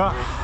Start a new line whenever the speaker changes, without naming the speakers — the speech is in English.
Hop.